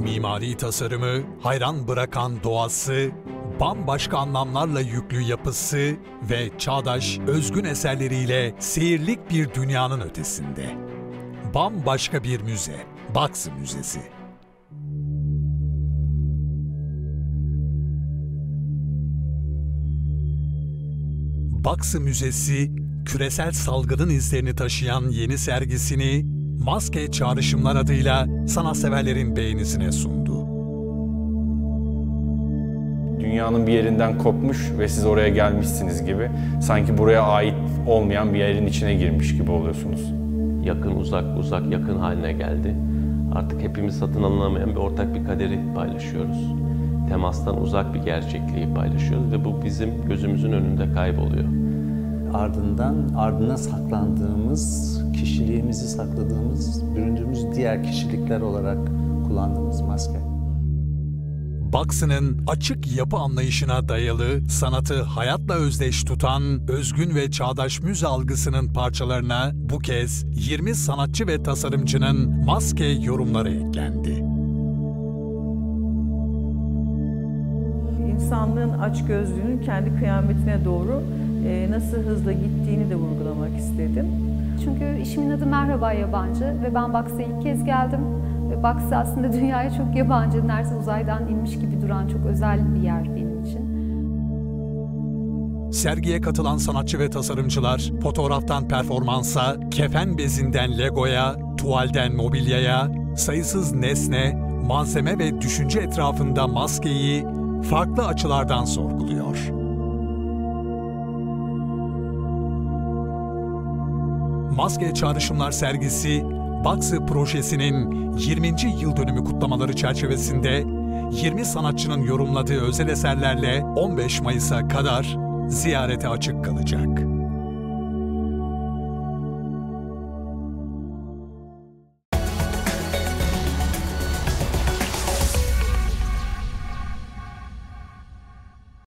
mimari tasarımı, hayran bırakan doğası, bambaşka anlamlarla yüklü yapısı ve çağdaş, özgün eserleriyle seyirlik bir dünyanın ötesinde. Bambaşka bir müze, Baksı Müzesi. Baksı Müzesi, küresel salgının izlerini taşıyan yeni sergisini Maske Çağrışımlar adıyla sanatseverlerin beğenisine sundu. Dünyanın bir yerinden kopmuş ve siz oraya gelmişsiniz gibi. Sanki buraya ait olmayan bir yerin içine girmiş gibi oluyorsunuz. Yakın uzak uzak yakın haline geldi. Artık hepimiz satın alınamayan bir ortak bir kaderi paylaşıyoruz. Temastan uzak bir gerçekliği paylaşıyoruz ve bu bizim gözümüzün önünde kayboluyor. Ardından ardına saklandığımız, kişiliğimizi sakladığımız, büründüğümüz diğer kişilikler olarak kullandığımız maske. Baksı'nın açık yapı anlayışına dayalı, sanatı hayatla özdeş tutan özgün ve çağdaş müze algısının parçalarına bu kez 20 sanatçı ve tasarımcının maske yorumları eklendi. İnsanlığın açgözlüğünün kendi kıyametine doğru nasıl hızla gittiğini de vurgulamak istedim. Çünkü işimin adı Merhaba Yabancı ve ben Baksa'ya ilk kez geldim. Ve Baksa aslında dünyaya çok yabancı, neredeyse uzaydan inmiş gibi duran çok özel bir yer benim için. Sergiye katılan sanatçı ve tasarımcılar fotoğraftan performansa, kefen bezinden legoya, tuvalden mobilyaya, sayısız nesne, malzeme ve düşünce etrafında maskeyi farklı açılardan sorguluyor. Maske Çağrışımlar sergisi, Baksı projesinin 20. yıl dönümü kutlamaları çerçevesinde 20 sanatçının yorumladığı özel eserlerle 15 Mayıs'a kadar ziyarete açık kalacak.